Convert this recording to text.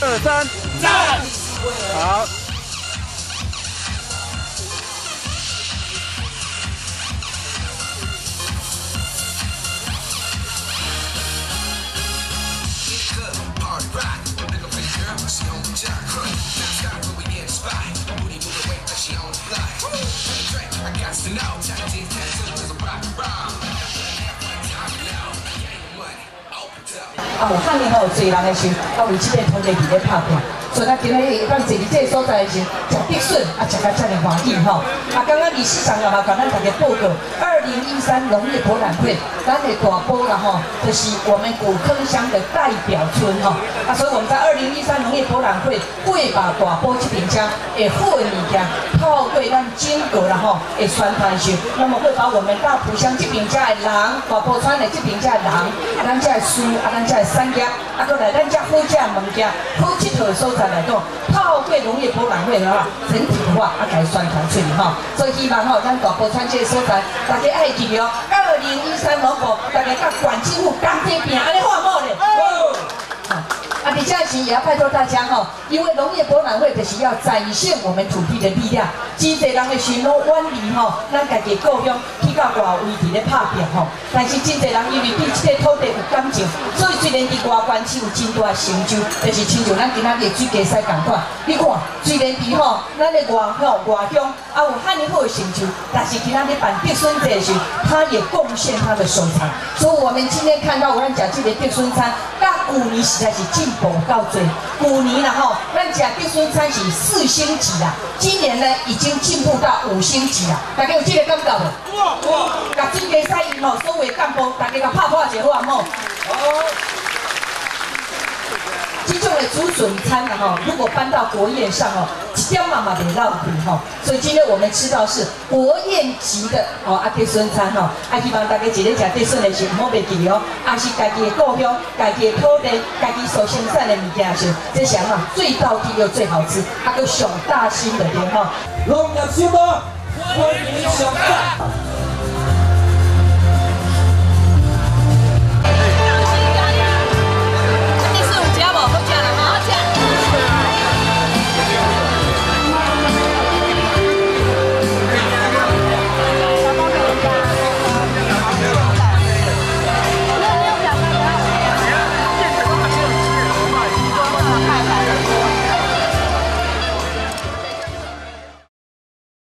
二三，站！啊，有汉年好有济人的时，啊为即个土地伫咧拍拼，所以咱今日当坐伫这个所在的时，食得顺，啊食甲遮尔欢喜吼。啊，刚刚李市长也嘛甲咱大家报告，二零一三农业博览会，咱的大埔啦吼，就是我们古坑乡的代表村吼。啊，所以我们在二零一三农业博览会会把大埔这边家的好的物件，透过咱整个啦吼的宣传时，那么会把我们大埔乡这边家的人，大埔村的这边家的人，咱家的书啊，咱家的。产业，啊，搁来咱遮好食物件、好佚佗的所在来讲，透过农业博览会啊，整体化啊，来宣传出去吼。所以希望吼，咱大埔产这所在，大家爱记哦。二零一三农博，大家甲管政府干这边，安尼好冇咧？也要拜托大家吼，因为农业博览会就是要展现我们土地的力量。真侪人的心拢远离吼，咱家己故乡去到外围伫咧拍拼吼。但是真侪人因为对这个土地有感情，所以虽然伫外关市有真大成就，就是亲像咱今仔日水家赛共款。你看，虽然伫吼咱的外吼外乡啊有汉尼好的成就，但是今仔日办德孙节时，他也贡献他的收藏。所以我们今天看到我们讲这个德孙餐，甲古年实在是进步到最。古年啦吼，咱讲德孙餐是四星级啦，今年呢已经。进步到五星级啦！大家有这个感觉无？哇！甲整个赛因吼，所有干部大家甲拍拍一下好唔这种的竹笋餐啊吼，如果搬到国宴上哦，一点嘛嘛袂落去吼。所以今天我们吃到是国宴级的哦阿德孙餐哈，啊希望大家一日食德孙的时唔好袂记哦，啊是家己的故乡、家己的土地、家己所生产的物件是，这想啊最到底又最好吃，啊个上大心的店吼。农业小岛，欢迎上菜。